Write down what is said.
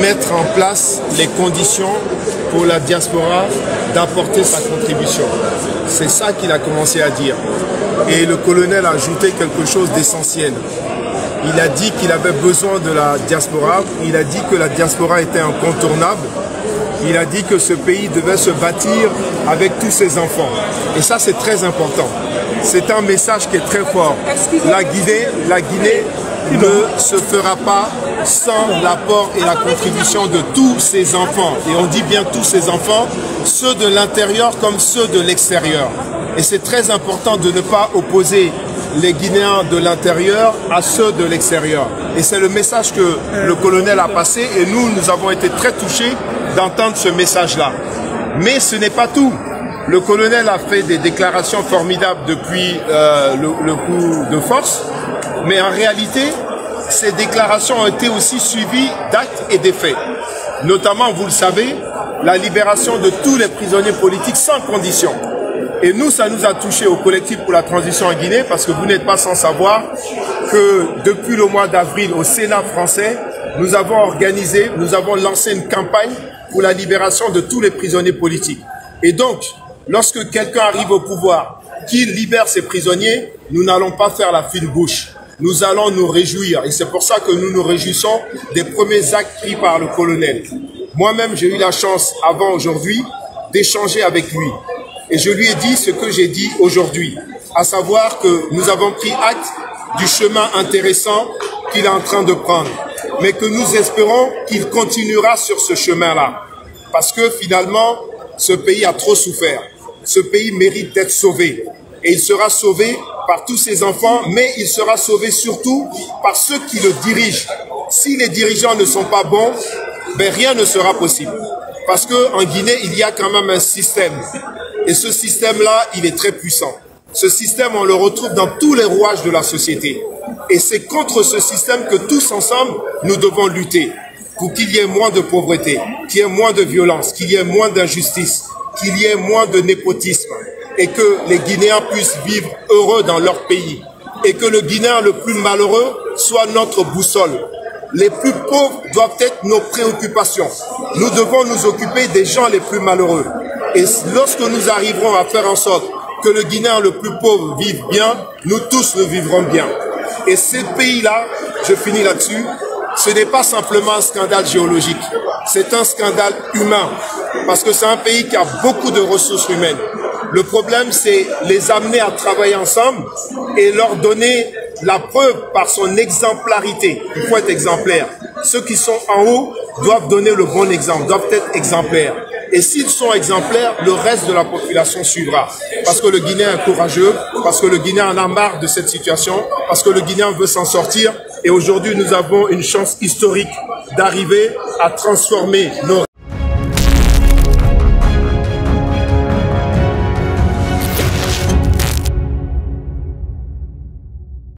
mettre en place les conditions pour la diaspora d'apporter sa contribution. C'est ça qu'il a commencé à dire. Et le colonel a ajouté quelque chose d'essentiel. Il a dit qu'il avait besoin de la diaspora, il a dit que la diaspora était incontournable, il a dit que ce pays devait se bâtir avec tous ses enfants. Et ça, c'est très important. C'est un message qui est très fort. La Guinée, la Guinée ne se fera pas sans l'apport et la contribution de tous ses enfants. Et on dit bien tous ses enfants, ceux de l'intérieur comme ceux de l'extérieur. Et c'est très important de ne pas opposer les Guinéens de l'intérieur à ceux de l'extérieur. Et c'est le message que le colonel a passé et nous, nous avons été très touchés d'entendre ce message-là. Mais ce n'est pas tout. Le colonel a fait des déclarations formidables depuis euh, le, le coup de force, mais en réalité, ces déclarations ont été aussi suivies d'actes et d'effets. Notamment, vous le savez, la libération de tous les prisonniers politiques sans condition. Et nous, ça nous a touché au collectif pour la transition en Guinée parce que vous n'êtes pas sans savoir que depuis le mois d'avril au Sénat français, nous avons organisé, nous avons lancé une campagne pour la libération de tous les prisonniers politiques. Et donc, lorsque quelqu'un arrive au pouvoir, qui libère ses prisonniers, nous n'allons pas faire la fine bouche. Nous allons nous réjouir. Et c'est pour ça que nous nous réjouissons des premiers actes pris par le colonel. Moi-même, j'ai eu la chance, avant aujourd'hui, d'échanger avec lui. Et je lui ai dit ce que j'ai dit aujourd'hui, à savoir que nous avons pris acte du chemin intéressant qu'il est en train de prendre, mais que nous espérons qu'il continuera sur ce chemin-là. Parce que finalement, ce pays a trop souffert. Ce pays mérite d'être sauvé. Et il sera sauvé par tous ses enfants, mais il sera sauvé surtout par ceux qui le dirigent. Si les dirigeants ne sont pas bons, ben rien ne sera possible. Parce qu'en Guinée, il y a quand même un système et ce système-là, il est très puissant. Ce système, on le retrouve dans tous les rouages de la société. Et c'est contre ce système que tous ensemble, nous devons lutter pour qu'il y ait moins de pauvreté, qu'il y ait moins de violence, qu'il y ait moins d'injustice, qu'il y ait moins de népotisme et que les Guinéens puissent vivre heureux dans leur pays et que le Guinéen le plus malheureux soit notre boussole. Les plus pauvres doivent être nos préoccupations. Nous devons nous occuper des gens les plus malheureux. Et lorsque nous arriverons à faire en sorte que le Guinéen le plus pauvre vive bien, nous tous le vivrons bien. Et ce pays-là, je finis là-dessus, ce n'est pas simplement un scandale géologique, c'est un scandale humain, parce que c'est un pays qui a beaucoup de ressources humaines. Le problème, c'est les amener à travailler ensemble et leur donner la preuve par son exemplarité. Il faut être exemplaire. Ceux qui sont en haut doivent donner le bon exemple, doivent être exemplaires. Et s'ils sont exemplaires, le reste de la population suivra. Parce que le Guinéen est courageux, parce que le Guinéen en a marre de cette situation, parce que le Guinéen veut s'en sortir. Et aujourd'hui, nous avons une chance historique d'arriver à transformer nos